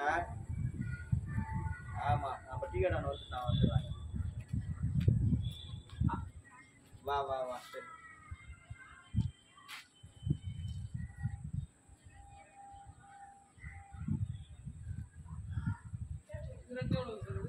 சொன்னார் ஆமாம் நம்ம டீ கடை நோட்டு நான் வந்துடுவேன் வா வா வா சரி. அது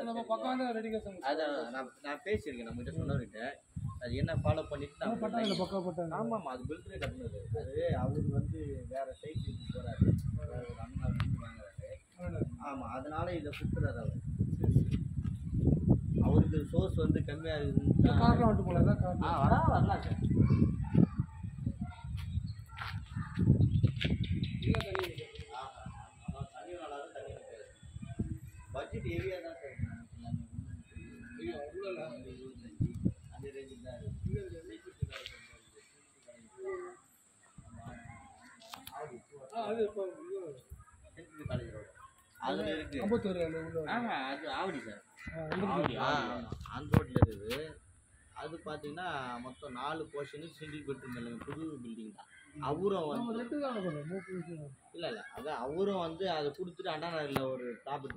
நம்ம பக்கம் வந்து ரெடி கேஸ் அதான் நான் நான் பேசியிருக்கேன் நம்ம கிட்ட சொன்னவர்கிட்ட அது என்ன ஃபாலோ பண்ணிட்டு நான் பட்டாங்க பக்கம் பட்டாங்க ஆமாம் அது பில்டரே கட்டினது அது அவர் வந்து வேற வேற ஒரு அண்ணா வாங்குறாரு ஆமாம் அதனால இதை சுற்றுறாரு அவர் அவருக்கு சோர்ஸ் வந்து கம்மியாக இருக்குன்னு கார்ல தான் கார்ல ஆ வரா வரலாம் சார் பட்ஜெட் ஹெவியாக தான் அந்த தான் அது அதில் இருக்குது ஐம்பத்தொரு அது ஆவடி சார் ஆவடி அந்த ரோட்டில் இருக்குது அது பார்த்தீங்கன்னா மொத்தம் நாலு போர்ஷனு சிங்கிள் பெட்ரூம் இல்லைங்க புது பில்டிங் தான் அவரும் வந்து இல்லை இல்லை அதான் அவரும் வந்து அதை கொடுத்துட்டு அண்ணா நகரில் ஒரு ப்ராப்பர்ட்டி